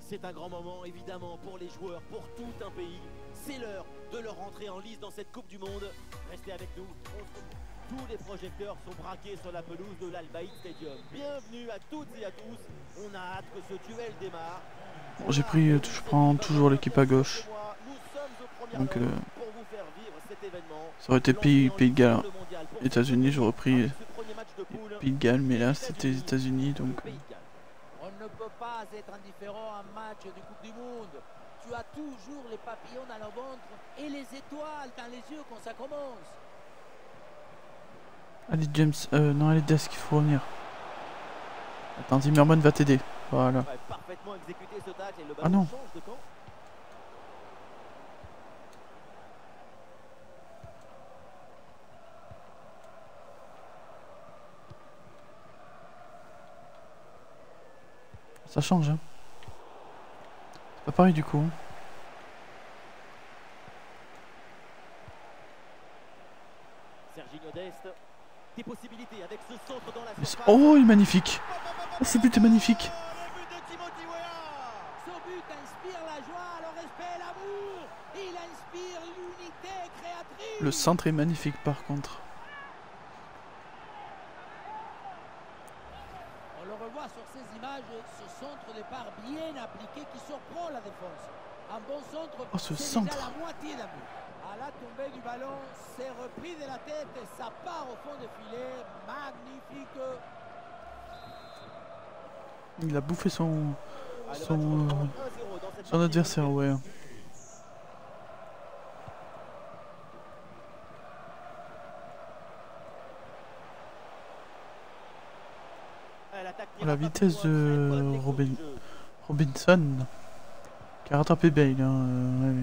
C'est un grand moment évidemment pour les joueurs, pour tout un pays. C'est l'heure de leur entrer en lice dans cette Coupe du Monde. Restez avec nous. Tous les projecteurs sont braqués sur la pelouse de l'Albaïd Stadium. Bienvenue à toutes et à tous. On a hâte que ce duel démarre. J'ai pris, euh, je prends toujours l'équipe à gauche. Donc, euh, ça aurait été Pays, pays de Galles, États-Unis, j'aurais pris Pays de Galles, mais là c'était États-Unis donc. Euh. Pas être indifférent à un match de Coupe du Monde. Tu as toujours les papillons dans le ventre et les étoiles dans les yeux quand ça commence. Allez James, euh, non allez Desk, il faut revenir. Attends, Zimmerman va t'aider. Voilà. Ah non. Ça change. Hein. C'est pas pareil du coup. Hein. Oh, il est magnifique. Oh, ce but est magnifique. Le centre est magnifique par contre. On le revoit sur ces images, ce centre départ bien appliqué qui surprend la défense. Un bon centre, oh, ce centre. la moitié. À la tombée du ballon, c'est repris de la tête et ça part au fond de filet. Magnifique. Il a bouffé son son, euh, son adversaire, ouais. La vitesse de Robin... Robinson qui a rattrapé Bale. Hein, euh,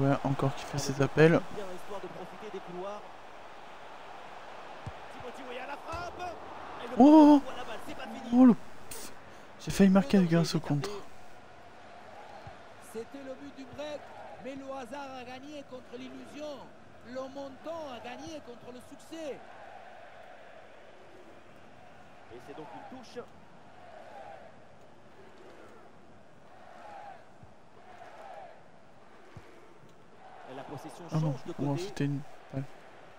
ouais. encore qui fait ses appels. Oh, oh le... J'ai failli marquer grâce au contre. C'était le but du break, mais le hasard a gagné contre l'illusion. Le montant a gagné contre le succès. Et c'est donc une touche. Et la possession ah non, oh, c'était une balle.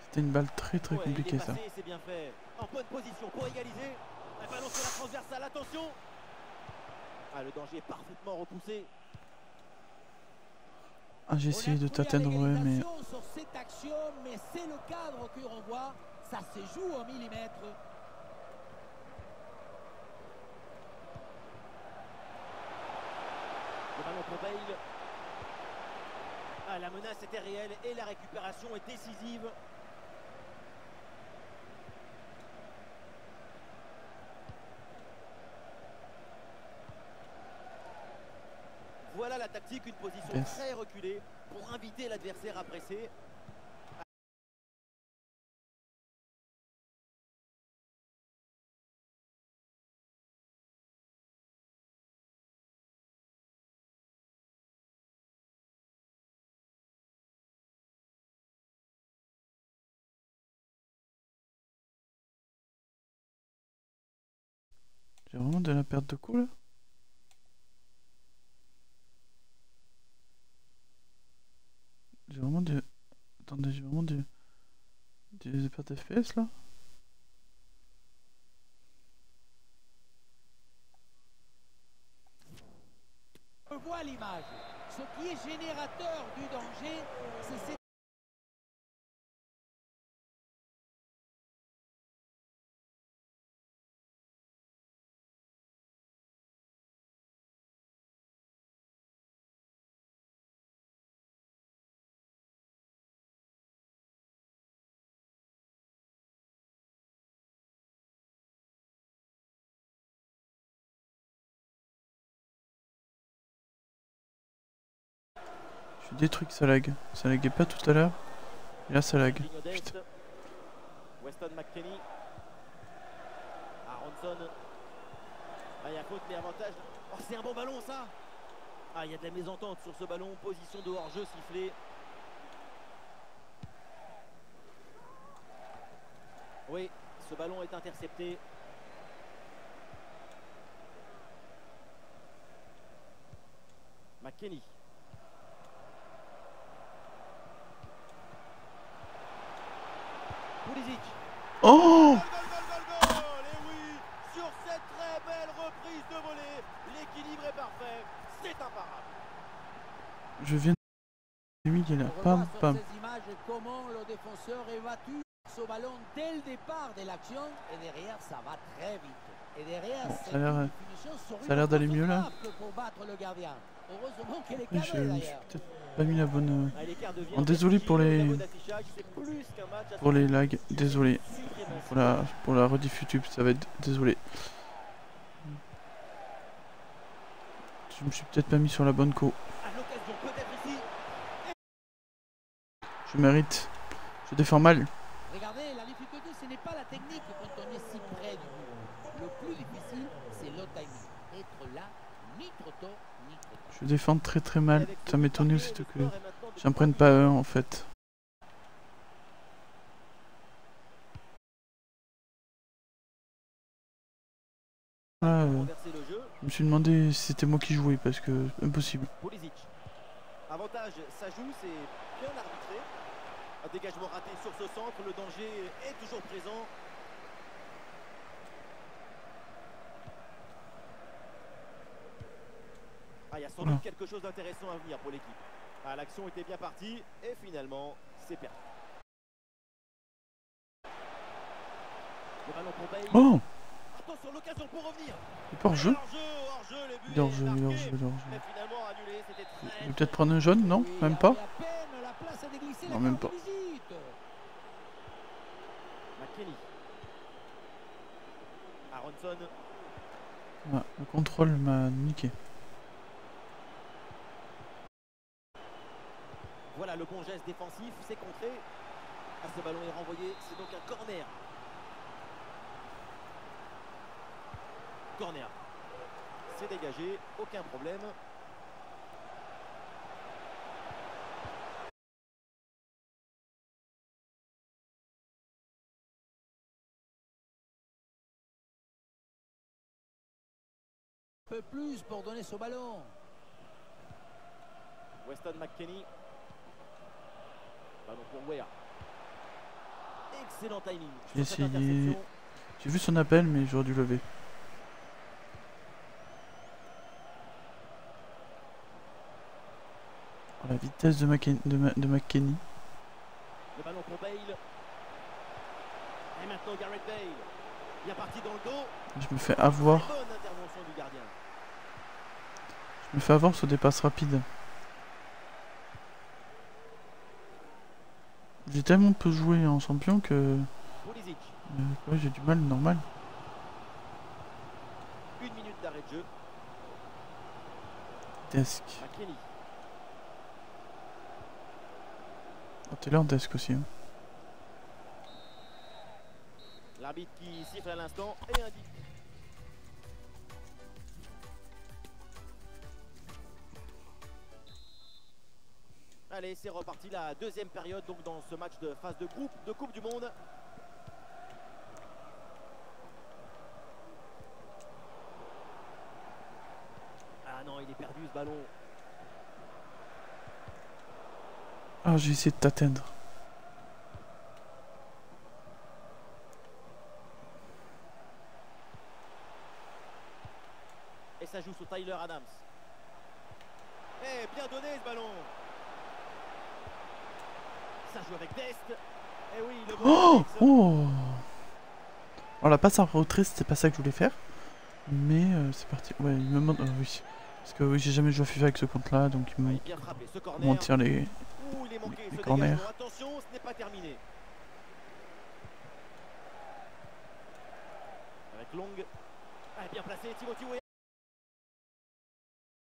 C'était une balle très très compliquée ça. C'est bien fait. En bonne position pour égaliser. Un ballon sur la transversale, attention. Ah, le danger est parfaitement repoussé. Ah, j'ai essayé de t'atteindre, ouais, mais. Sur cette action, mais c'est le cadre que renvoie. Ça se joue au millimètre. Le ballon pour Bale. La menace était réelle et la récupération est décisive. Voilà la tactique, une position très reculée pour inviter l'adversaire à presser. J'ai vraiment de la perte de coup là J'ai vraiment des... Attendez, j'ai vraiment des... Des pertes FPS là On voit l'image. Ce qui est générateur du danger, Je suis détruit que ça lag. Ça laguait pas tout à l'heure. Là ça lag. Weston. Ah. Oh, c'est un bon ballon ça Ah, il y a de la mésentente sur ce ballon. Position de hors-jeu sifflée. Oui, Ce ballon est intercepté. McKenny. Pulisic. Oh Et oui, sur cette très belle reprise de volée, l'équilibre est parfait, c'est imparable. Je viens de... Lui, il a pam comment le défenseur est battu ce ballon dès le départ de l'action et derrière ça va très vite. Et derrière, Bon, ça a l'air, euh, l'air d'aller mieux, là. Pour battre le gardien. Heureusement qu'elle est Oui, cadrée pas mis la bonne... Oh, désolé pour les- Pour les lags, désolé. Pour la, pour la rediff ça va être... Désolé. Je me suis peut-être pas mis sur la bonne co. Je mérite. Je défends mal. Regardez, la difficulté, ce n'est pas la technique quand on est si près du but. Le plus difficile, c'est le timing. Être là, ni trop tôt, Je défends très très mal. Ça m'étonnait but aussi que de j'en prenne pas un en fait. Ah, euh, je me suis demandé si c'était moi qui jouais parce que impossible. Avantage, ça joue, c'est bien arbitré. Un dégagement raté sur ce centre, le danger est toujours présent. Il y a sans doute quelque chose d'intéressant à venir pour l'équipe. Ah, L'action était bien partie et finalement, c'est perdu. Oh Attention, l'occasion pour revenir. Il est pas hors jeu Il est hors jeu, est il est hors jeu, il est hors jeu. Peut-être prendre un jaune, non Même pas Non, même pas. Ah, Le contrôle m'a niqué. Voilà le bon geste défensif, c'est contré. Ah, ce ballon est renvoyé, c'est donc un corner. Corner. C'est dégagé, aucun problème. Un peu plus pour donner ce ballon. Weston McKenny. Ballon pour Wea. Excellent timing. J'ai essayé. J'ai vu son appel, mais j'aurais dû lever. Oh, la vitesse de, McKen- de, Ma- de McKenny. Le ballon pour Bale. Et maintenant Gareth Bale. Bien parti dans le dos. Je me fais avoir. Je me fais avoir sur des passes J'ai tellement peu joué en champion que euh, ouais, j'ai du mal normal. Une minute d'arrêt de jeu. Desk. Oh, T'es là en desk aussi. hein. L'arbitre qui siffle à l'instant et indique. Allez, c'est reparti la deuxième période donc dans ce match de phase de groupe de Coupe du Monde. Ah non, il est perdu ce ballon. Ah, j'ai essayé de t'atteindre. Et ça joue sur Tyler Adams. Eh, bien donné ce ballon. Ça joue avec Dest. Eh oui, le Oh. Oh Alors la passe en retrait, c'était pas ça que je voulais faire. Mais euh, c'est parti. Ouais, il me demande. euh, oui. Parce que oui, j'ai jamais joué à FIFA avec ce compte-là, donc il me mentir les. Les ce corners. Ah,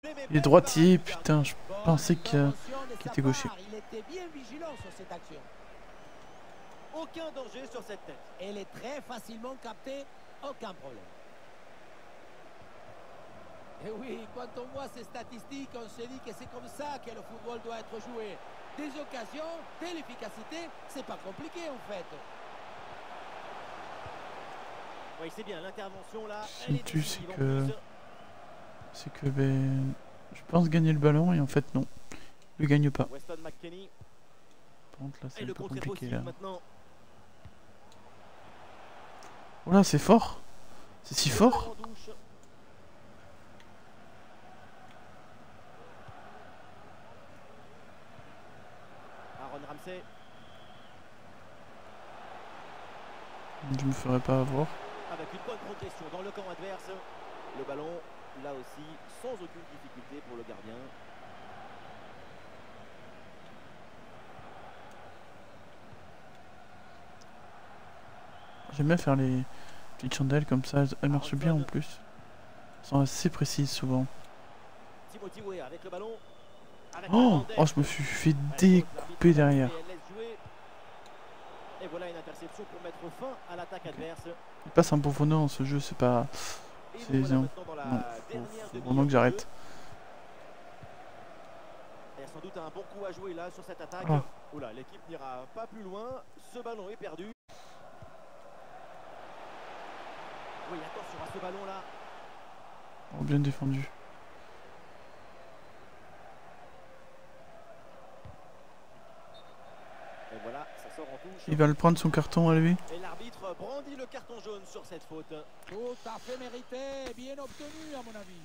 Il est belle droitier, putain, je pensais qu'il était gaucher. Était bien vigilant sur cette action. Aucun danger sur cette tête. Elle est très facilement captée, aucun problème. Et oui, quand on voit ces statistiques, on se dit que c'est comme ça que le football doit être joué. Des occasions, de l'efficacité, c'est pas compliqué en fait. Oui, c'est bien l'intervention là. Qui tue, c'est que. C'est que ben. Je pense gagner le ballon et en fait non. Le gagne pas. Weston McKennie. Par contre là c'est Et un peu compliqué possible là. c'est fort. C'est si fort. Aaron Ramsey. Je me ferai pas avoir. avec une bonne progression dans le camp adverse. Le ballon, là aussi, sans aucune difficulté pour le gardien. J'aime bien faire les petites chandelles comme ça. Elles- marchent bien en plus. Elles sont assez précises souvent. Oh, oh je me suis fait découper derrière. et voilà une interception pour mettre fin à l'attaque adverse. Il passe un bon dans ce jeu, c'est pas... C'est voilà non. Non, faut, faut que j'arrête. Il y a sans doute un bon coup à jouer là sur cette attaque. Ah. Oula, l'équipe n'ira pas plus loin. Ce ballon est perdu. Oui, attention à ce ballon là. Oh, bien défendu. Et voilà, ça sort en touche. Il va le prendre son carton à lui. Et l'arbitre brandit le carton jaune sur cette faute. Tout à fait mérité, bien obtenu à mon avis.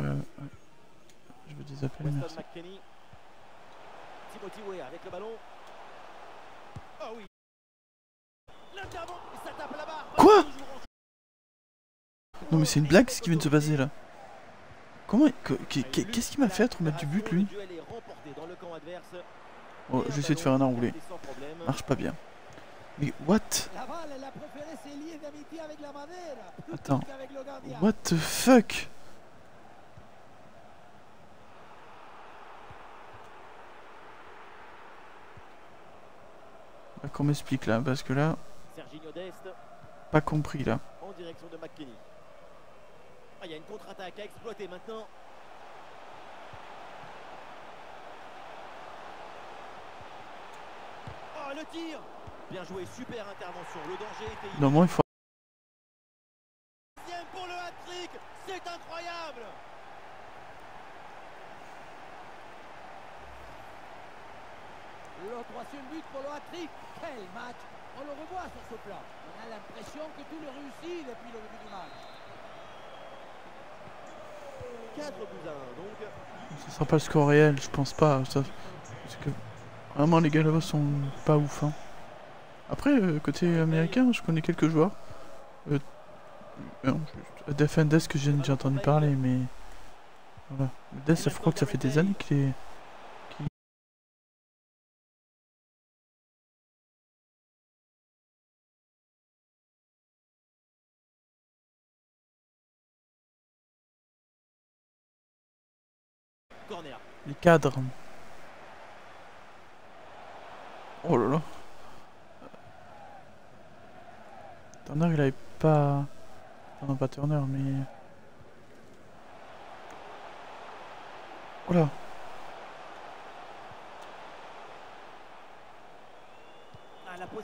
Euh. Je veux des appels, merci. McKennie. Timothy Weah avec le ballon. Oh oui. L'intervention, ça tape la barre. Quoi Non mais c'est une blague ce qui vient de se passer là. Comment... que- que- que- Qu'est-ce qui m'a fait mettre du but lui. Oh, Et j'ai essayé de faire un enroulé. Marche pas bien. Mais what Attends. What the fuck Qu'on m'explique là, parce que là, pas compris là. en direction de McKennie. Ah, il y a une contre-attaque à exploiter maintenant. Oh, le tir Bien joué, super intervention. Le danger était immense. Normalement, il faut... Deuxième pour le hat-trick C'est incroyable Le troisième but pour le hat-trick. Quel match On le revoit sur ce plan. On a l'impression que tout le réussit depuis le début du match. 4 buts à 1 donc. Ce sera pas le score réel, je pense pas. Ça... Parce que vraiment, les gars là-bas sont pas ouf. hein. Après, euh, côté américain, je connais quelques joueurs. Euh, non, Defendes que j'ai déjà entendu parler, mais. Voilà. Death, ça, je crois que ça fait des années qu'il est. Cadres. Oh là là. Turner, il avait pas. Non, pas Turner, mais. Oh là.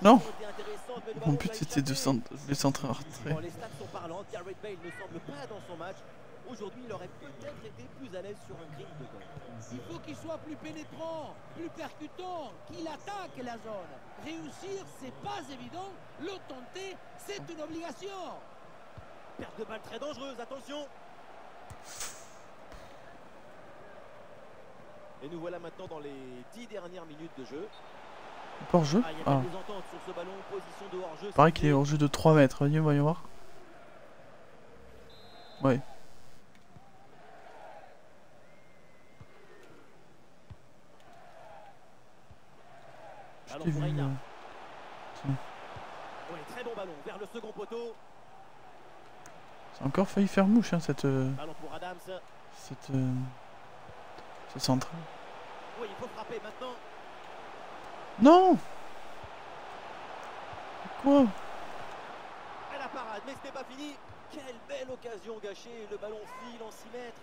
Non. le Mon but c'était de centre- de centrer en retrait. Aujourd'hui, il aurait peut-être été plus à l'aise sur un green de goal. Il faut qu'il soit plus pénétrant, plus percutant, qu'il attaque la zone. Réussir, c'est pas évident. Le tenter, c'est une obligation. Perte de balle très dangereuse, attention Et nous voilà maintenant dans les 10 dernières minutes de jeu. Hors jeu Ah, il y a pas des ententes sur ce ballon, position de hors-jeu. Pareil qu'il est hors jeu de 3 mètres. Voyons, voyons voir. Ouais. Je Ballon t'ai pour vu. Reina. euh, Ouais, très bon ballon vers le second poteau. Ça a encore failli faire mouche, hein, cette. euh, cette. euh, ce centre. Oui, il faut frapper maintenant. Non Quoi? À la parade, mais ce n'est pas fini. Quelle belle occasion gâchée. Le ballon file en 6 mètres.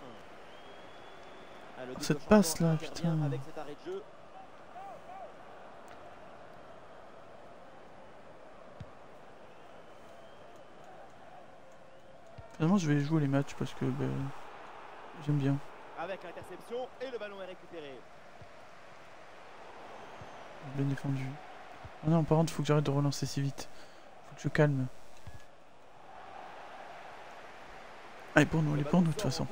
Ah, double Cette passe, là, putain. Avec cet arrêt de jeu. Finalement, je vais jouer les matchs parce que ben, j'aime bien. Avec l'interception et le ballon est récupéré. Bien défendu. Oh non, par contre, il faut que j'arrête de relancer si vite. faut que je calme. Allez, pour nous, allez, pour nous, de toute façon.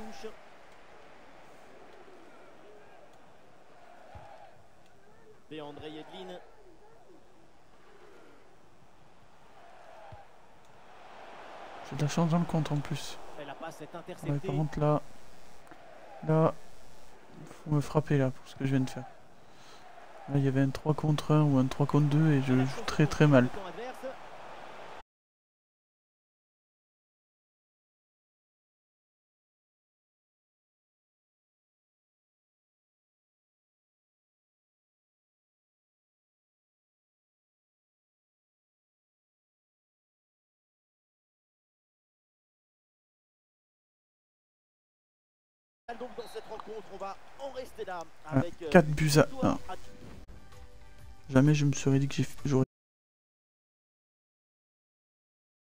J'ai de la chance dans le compte en plus. Ouais, par contre là, là, faut me frapper là pour ce que je viens de faire. Là il y avait un 3 contre 1 ou un 3 contre 2 et je joue très très mal. Donc dans cette rencontre, on va en rester là avec 4 buts à 1. Jamais je me serais dit que j'aurais